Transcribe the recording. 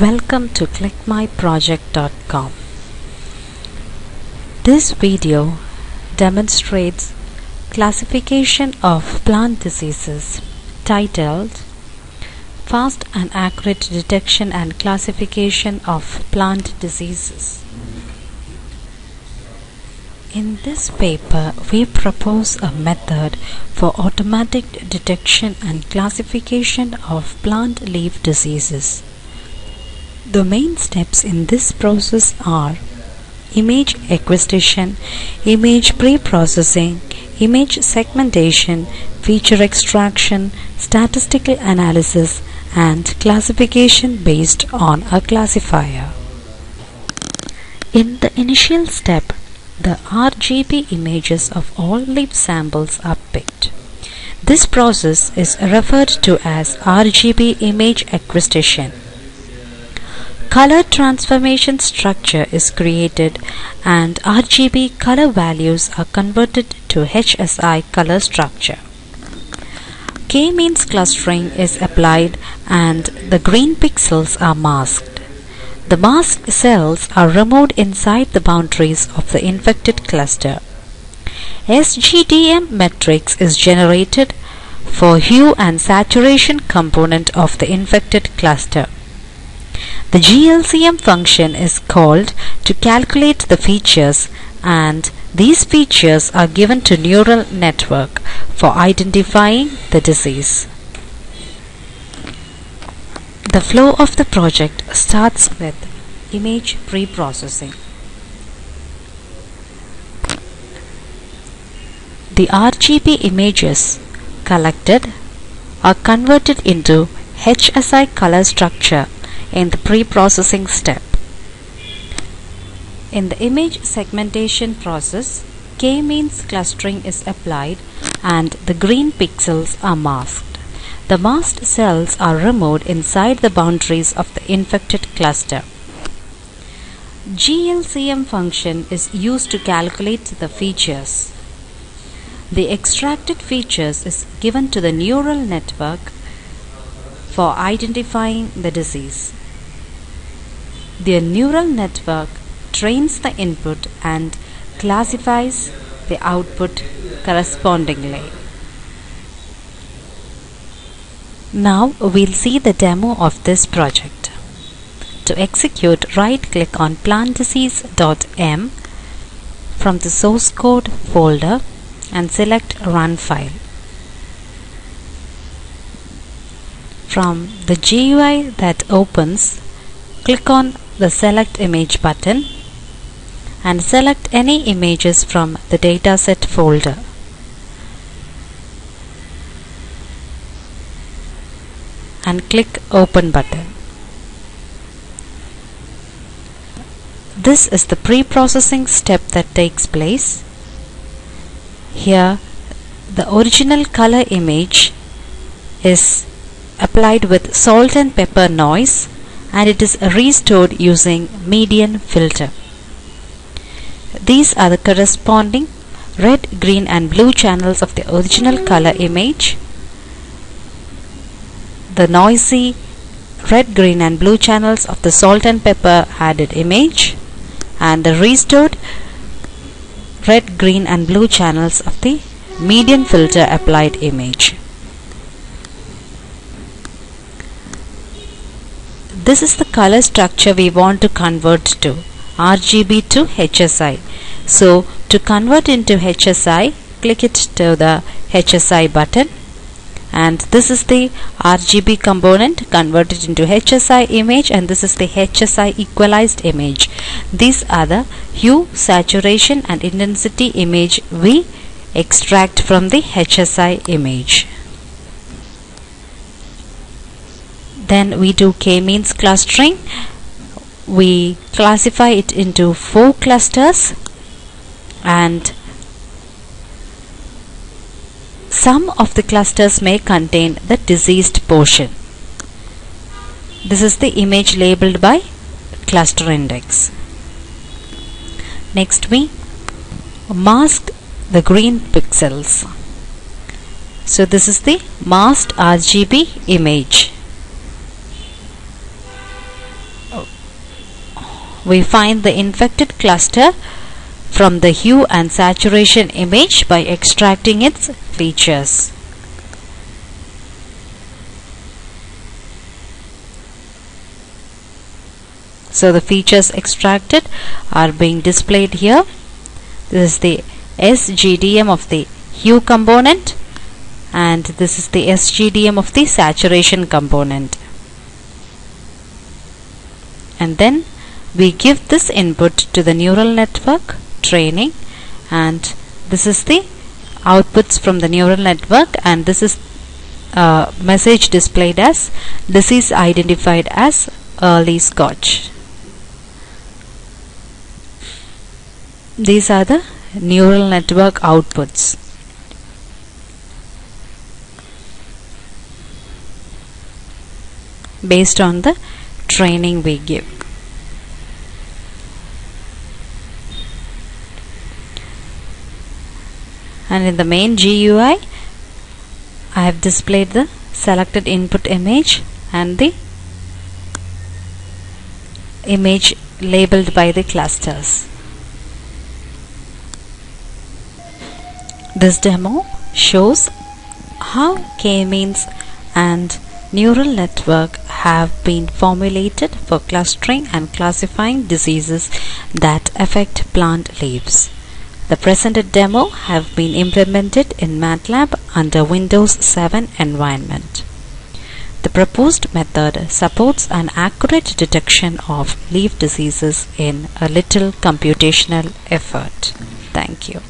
Welcome to clickmyproject.com. This video demonstrates classification of plant diseases titled Fast and Accurate Detection and Classification of Plant Diseases. In this paper, we propose a method for automatic detection and classification of plant leaf diseases. The main steps in this process are image acquisition, image pre-processing, image segmentation, feature extraction, statistical analysis, and classification based on a classifier. In the initial step, the RGB images of all leaf samples are picked. This process is referred to as RGB image acquisition. Color transformation structure is created and RGB color values are converted to HSI color structure. K-means clustering is applied and the green pixels are masked. The masked cells are removed inside the boundaries of the infected cluster. SGDM matrix is generated for hue and saturation component of the infected cluster. The GLCM function is called to calculate the features and these features are given to neural network for identifying the disease. The flow of the project starts with image pre-processing. The RGB images collected are converted into HSI color structure in the pre-processing step. In the image segmentation process, K-means clustering is applied and the green pixels are masked. The masked cells are removed inside the boundaries of the infected cluster. GLCM function is used to calculate the features. The extracted features is given to the neural network for identifying the disease. The neural network trains the input and classifies the output correspondingly. Now we'll see the demo of this project. To execute, right click on plantdisease.m from the source code folder and select Run File. From the GUI that opens, click on the Select Image button and select any images from the dataset folder. and click Open button. This is the pre-processing step that takes place. Here the original color image is applied with salt and pepper noise and it is restored using median filter. These are the corresponding red, green and blue channels of the original color image. The noisy red, green and blue channels of the salt and pepper added image and the restored red, green and blue channels of the median filter applied image. This is the color structure we want to convert to RGB to HSI. So to convert into HSI, click it to the HSI button and this is the RGB component converted into HSI image and this is the HSI equalized image. These are the hue, saturation and intensity image we extract from the HSI image. Then we do k-means clustering. We classify it into four clusters and some of the clusters may contain the diseased portion. This is the image labeled by cluster index. Next we masked the green pixels. So this is the masked RGB image. We find the infected cluster from the hue and saturation image by extracting its features. So the features extracted are being displayed here. This is the SGDM of the hue component and this is the SGDM of the saturation component. And then we give this input to the neural network training and this is the outputs from the neural network and this is uh, message displayed as disease identified as early scorch. These are the neural network outputs. based on the training we give. And in the main GUI, I have displayed the selected input image and the image labeled by the clusters. This demo shows how k-means and neural network have been formulated for clustering and classifying diseases that affect plant leaves. The presented demo have been implemented in MATLAB under Windows 7 environment. The proposed method supports an accurate detection of leaf diseases in a little computational effort. Thank you.